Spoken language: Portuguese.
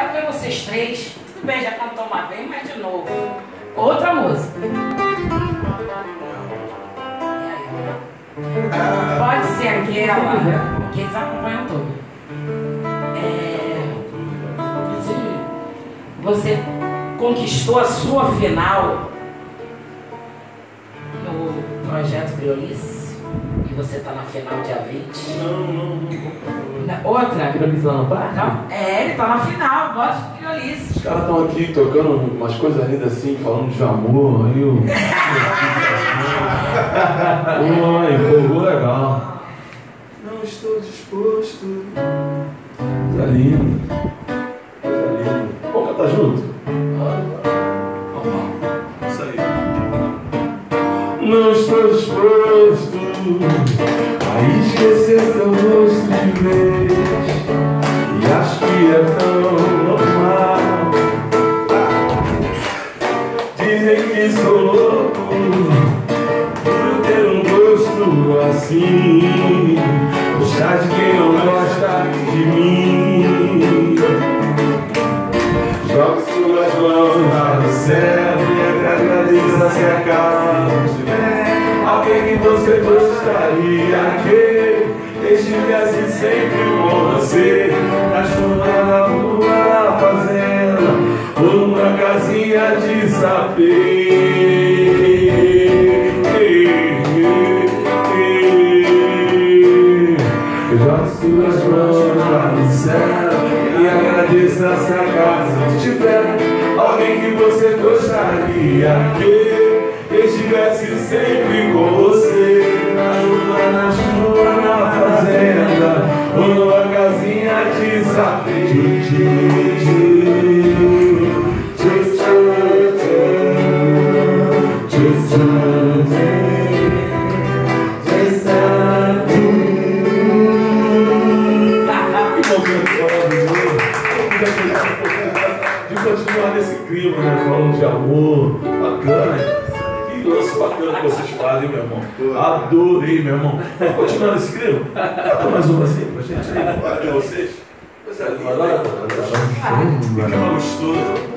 quero ver vocês três. Tudo bem, já cantou uma vez, mas de novo. Outra música. Pode ser aquela que eles acompanham todo. É, você conquistou a sua final no projeto Criolice e você está na final dia 20. Não, não, não. Na- Outra? Criolice lá no? Não, é, ele tá na final, voz de Criolice. Os caras estão aqui tocando umas coisas lindas assim, falando de amor, aí eu. Oi, empolgou legal. Não estou disposto. Coisa linda. Coisa linda. Vamos cantar junto? Isso aí. Não estou disposto a esquecer seu rosto de vez. E acho que é tão normal. Dizem que sou louco por ter um gosto assim. Gostar de quem não gosta de mim. Jogue suas mãos lá no céu e se tiver alguém que você gostaria que estivesse sempre com você na chuva, na rua, na fazenda ou numa casinha de saber. Jogue suas mãos lá no céu e agradeça se acaso tiver alguém que você gostaria que Adorei, meu irmão. Vamos continuar nesse clima? Canta mais uma assim pra gente aí. Olha vocês. Coisa linda. Que clima gostoso.